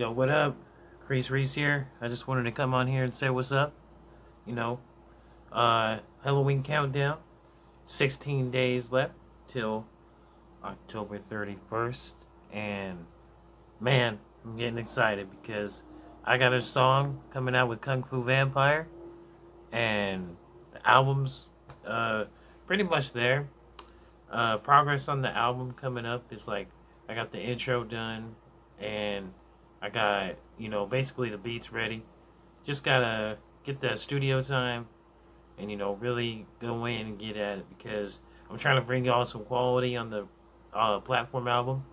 Yo, what up? Crease Reese here. I just wanted to come on here and say what's up. You know, uh, Halloween countdown. 16 days left till October 31st. And man, I'm getting excited because I got a song coming out with Kung Fu Vampire. And the album's uh, pretty much there. Uh, progress on the album coming up is like I got the intro done and I got, you know, basically the beats ready. Just gotta get that studio time and, you know, really go in and get at it because I'm trying to bring y'all some quality on the uh, platform album.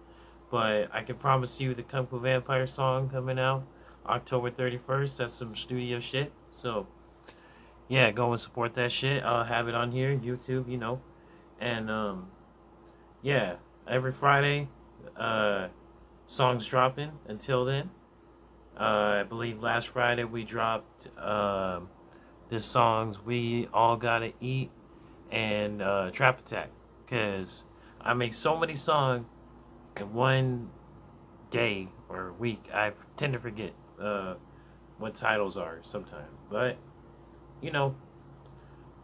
But I can promise you the Kung Fu Vampire song coming out October 31st. That's some studio shit. So, yeah, go and support that shit. I'll have it on here, YouTube, you know. And, um, yeah, every Friday, uh, songs dropping until then. Uh, I believe last Friday we dropped uh, the songs We All Gotta Eat and uh, Trap Attack. Because I make so many songs in one day or week, I tend to forget uh, what titles are sometimes. But, you know,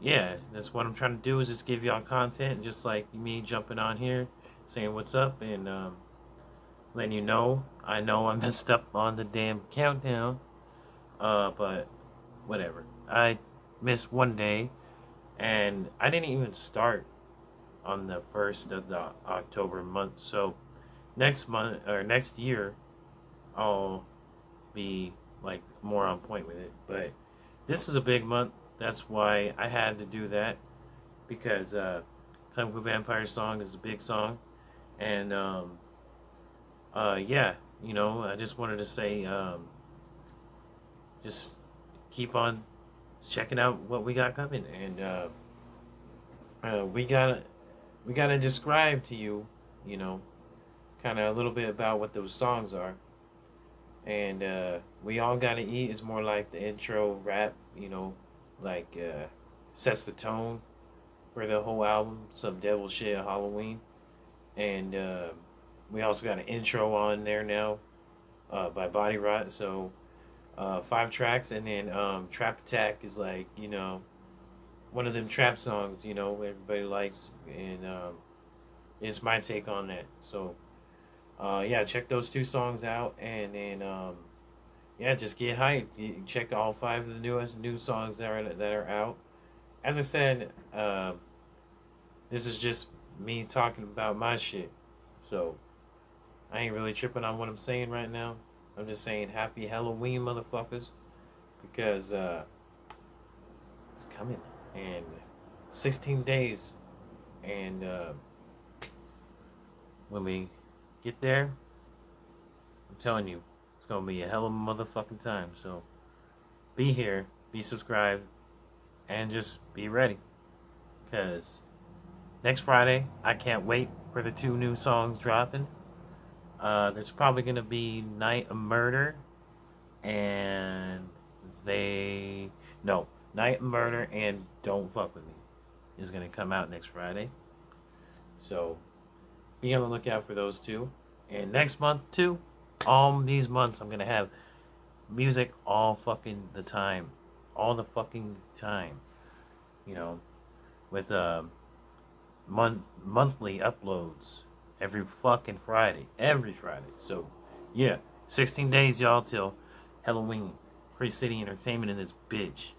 yeah, that's what I'm trying to do is just give y'all content, just like me jumping on here, saying what's up, and um, letting you know. I know I messed up on the damn countdown, uh, but whatever. I missed one day, and I didn't even start on the first of the October month. So next month or next year, I'll be like more on point with it. But this is a big month. That's why I had to do that because uh, Kung Fu Vampire song is a big song, and um, uh, yeah, you know, I just wanted to say, um, just keep on checking out what we got coming, and uh, uh, we gotta we gotta describe to you, you know, kind of a little bit about what those songs are, and uh, we all gotta eat is more like the intro rap, you know, like uh, sets the tone for the whole album, some devil shit, Halloween, and. Uh, we also got an intro on there now uh, by Body Rot. So uh, five tracks, and then um, Trap Attack is like you know one of them trap songs you know everybody likes, and um, it's my take on that. So uh, yeah, check those two songs out, and then um, yeah, just get hyped. You check all five of the newest new songs that are that are out. As I said, uh, this is just me talking about my shit. So I ain't really tripping on what I'm saying right now. I'm just saying happy Halloween, motherfuckers. Because uh, it's coming. And 16 days. And uh, when we get there, I'm telling you, it's to be a hell of a motherfucking time. So be here, be subscribed, and just be ready. Because next Friday, I can't wait for the two new songs dropping. Uh, there's probably going to be Night of Murder and they no Night of Murder and Don't Fuck with Me is going to come out next Friday. So be on the lookout for those two. And next month too, all these months I'm going to have music all fucking the time, all the fucking time. You know, with uh, month monthly uploads every fucking Friday. Every Friday. So, yeah. 16 days, y'all, till Halloween. Crease City Entertainment in this bitch.